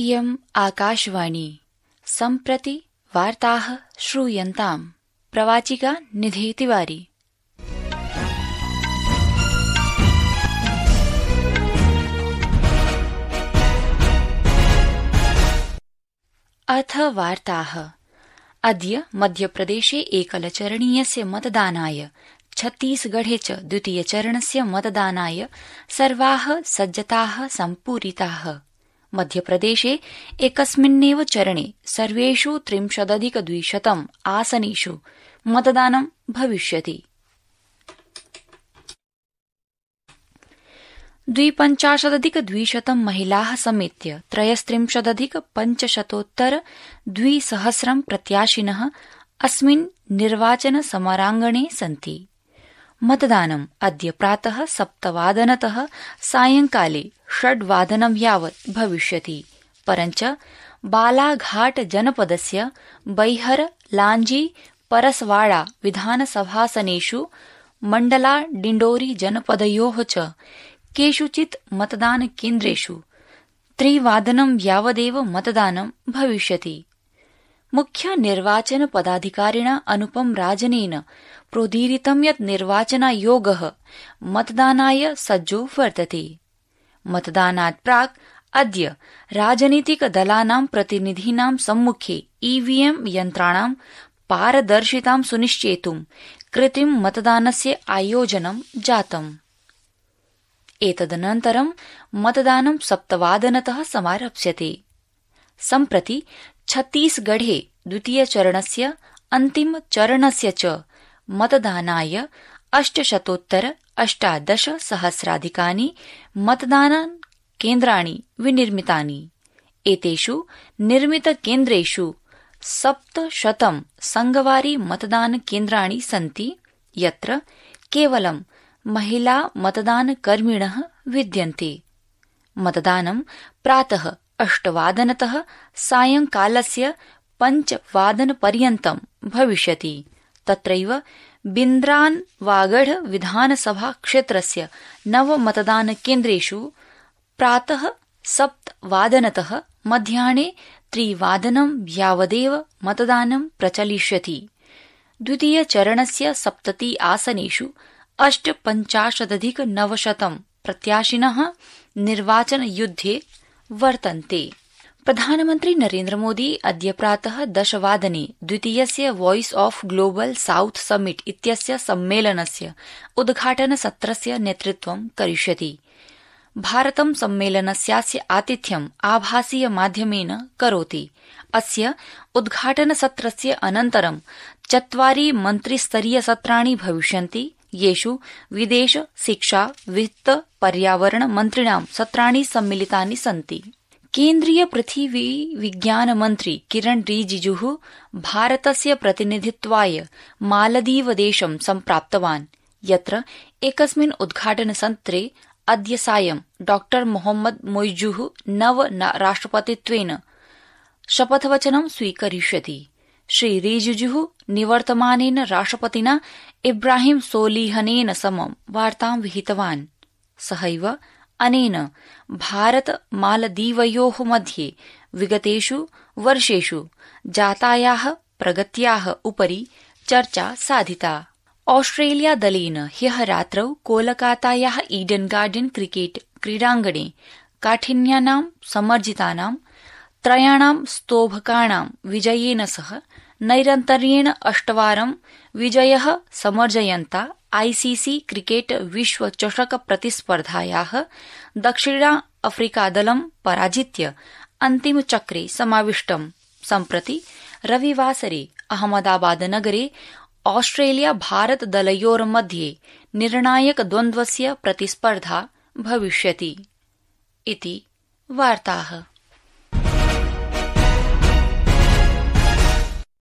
इयम् आकाशवाणी। सम्प्रति वार्ताः श्रूयन्ताम्। प्रवाचिका निधि तिवारी। अथ वार्ताः। अद्य मध्यप्रदेशे एकलचरणीयस्य मतदानाय छत्तीसगढे च द्वितीयचरणस्य मतदानाय सर्वाः सज्जताः सम्पूरिताः मध्यप्रदेशे एकस्मिन्नेव चरणे सर्वेष् त्रिंशदधिक द्विशतम् आसनेष् मतदानं भविष्यति। द्विपञ्चाशदधिक द्विशतं महिलाः समेत्य त्रयस्त्रिंशदधिक पञ्चशतोत्तर द्विसहस्रं प्रत्याशिनः अस्मिन् निर्वाचन समराङ्गणे सन्ति। मतदानम् अद्य प्रातः सप्तवादनतः सायंकाले षड्वादनं यावत् भविष्यति। परञ्च बालाघाट जनपदस्य बैहर लांजी परसवाड़ा विधानसभासनेषु मण्डला डिण्डोरी जनपदयोः च केषुचित् मतदानकेन्द्रेषु त्रिवादनं यावदेव मतदानं भविष्यति। मुख्य निर्वाचन पदाधिकारिणा अनुपम राजनेन प्रोदीरितं यत् निर्वाचनायोग। मतदानाय सज्जो वर्तते। मतदानात् प्राक् अद्य राजनीतिक दलानां प्रतिनिधीनां सम्मुखे ईवीएम यन्त्राणां पारदर्शितां सुनिश्चेतुं कृत्रिम मतदानस्य आयोजनं जातम्। एतदनन्तरं मतदानं सप्तवादनतः समारप्स्यते। सम्प्रति छत्तीसगढे द्वितीयचरणस्य अन्तिमचरणस्य च मतदानाय अष्टशतोत्तर अष्टादश सहस्राधिकानि मतदानकेन्द्राणि विनिर्मितानि। एतेष् निर्मितकेन्द्रेष् सप्तशतं संगवारी मतदानकेन्द्राणि सन्ति, यत्र केवलं महिला मतदानकर्मिण विद्यन्ते। मतदानं प्रातः अष्टवादनतः सायंकालस्य पञ्चवादनपर्यन्तं भविष्यति। तत्रैव बिन्द्रानवागढ विधानसभा क्षेत्रस्य नव मतदानकेन्द्रेष् प्रातः सप्तवादनतः मध्याह्ने त्रिवादनं यावदेव मतदानं प्रचलिष्यति। द्वितीयचरणस्य सप्तति आसनेष् अष्टपञ्चाशदधिक नवशतं प्रत्याशिनः निर्वाचनयुद्धे वर्तन्ते। प्रधानमन्त्री नरेन्द्रमोदी अद्य प्रातः दशवादने द्वितीयस्य voice of global south summit इत्यस्य सम्मेलनस्य उद्घाटनसत्रस्य नेतृत्वं करिष्यति। भारतं सम्मेलनस्यास्य आतिथ्यम् आभासीय माध्यमेन करोति। अस्य उद्घाटनसत्रस्य अनन्तरं चत्वारि मन्त्रिस्तरीयसत्राणि भविष्यन्ति। येष् विदेश शिक्षा, वित्त, पर्यावरण मन्त्रिणां सत्राणि सम्मिलितानि सन्ति। केंद्रीय पृथ्वी विज्ञान मन्त्री किरण रिजिजु भारतस्य प्रतिनिधित्वाय मालदीवदेशं सम्प्राप्तवान्। यत्र एकस्मिन् उद्घाटनसत्रे अद्य सायं डॉ मोहम्मद मोइजु नव राष्ट्रपतित्वेन शपथवचनं स्वीकरिष्यति। श्री रिजिजु निवर्तमानेन राष्ट्रपतिना इब्राहिम सोलिहनेन समं वार्तां विहितवान्। सहैव अनेन भारत मालदीवयो मध्ये विगतेष् वर्षेष् जाताया प्रगत्या उपरि चर्चा साधिता। ऑस्ट्रेलिया दलेन ह्य रात्रौ कोलकाताया ईडन गार्डन क्रिकेट क्रीडाङ्गणे काठिन्यानां समर्जितानां त्रयाणां स्तोभकाणां विजयेन सह नैरन्तर्येण अष्टवारं विजय समर्जयन्ता आईसीसी क्रिकेट विश्व चषक प्रतिस्पर्धाया दक्षिण दक्षिणा अफ्रीकादलं पराजित्य अन्तिमचक्रे समाविष्टम्। सम्प्रति रविवासरे अहमदाबादनगरे ऑस्ट्रेलिया भारत दलयोर्मध्ये निर्णायक द्वन्द्वस्य प्रतिस्पर्धा भविष्यति। इति वार्ताः।